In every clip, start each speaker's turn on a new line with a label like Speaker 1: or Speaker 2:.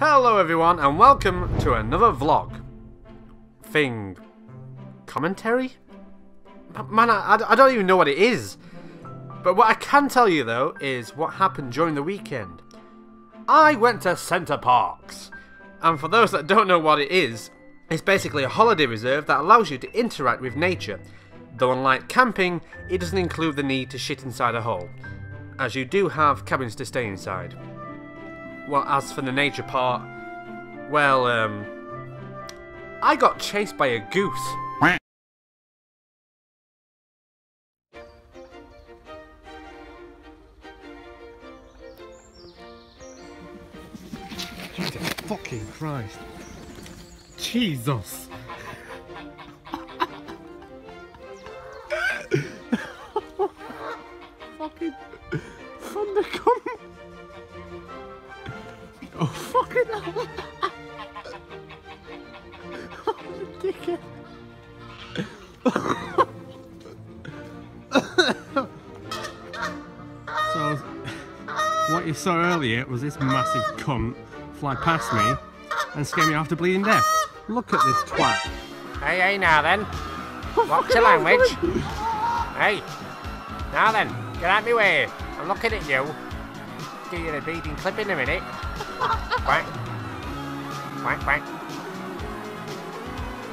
Speaker 1: Hello everyone and welcome to another vlog. Thing. Commentary? Man, I, I don't even know what it is. But what I can tell you though is what happened during the weekend. I went to Center Parcs. And for those that don't know what it is, it's basically a holiday reserve that allows you to interact with nature. Though unlike camping, it doesn't include the need to shit inside a hole, as you do have cabins to stay inside. Well, as for the nature part, well, um, I got chased by a goose. Fucking Christ. Jesus. fucking Oh fucking hell. so, what you saw earlier was this massive cunt fly past me and scare me after bleeding death. Look at this twat.
Speaker 2: Hey, hey, now then. What's your language? Hey, now then, get out of my way. I'm looking at you. Give you a beating clip in a minute. Quack. Quack, quack.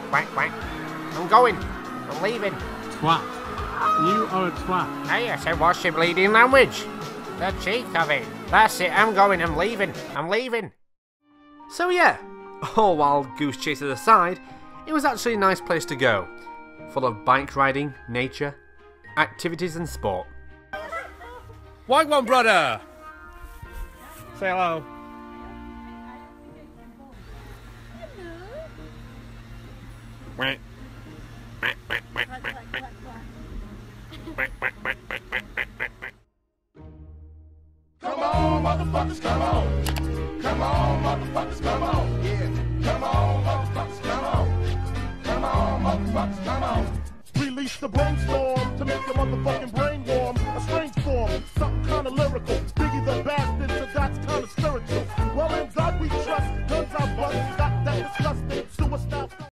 Speaker 2: Quack, quack. I'm going. I'm leaving.
Speaker 1: Twat. You are a twat.
Speaker 2: Hey, I said, what's your bleeding language? The cheek of it. That's it, I'm going, I'm leaving. I'm leaving.
Speaker 1: So yeah, oh, all wild goose chases aside, it was actually a nice place to go. Full of bike riding, nature, activities and sport.
Speaker 3: Wagwan brother!
Speaker 1: Say hello.
Speaker 4: Come on, motherfuckers, come on. Come on, motherfuckers, come on. Yeah. Come on, motherfuckers, come on. Come on, motherfuckers, come on. Release the brainstorm to make the motherfucking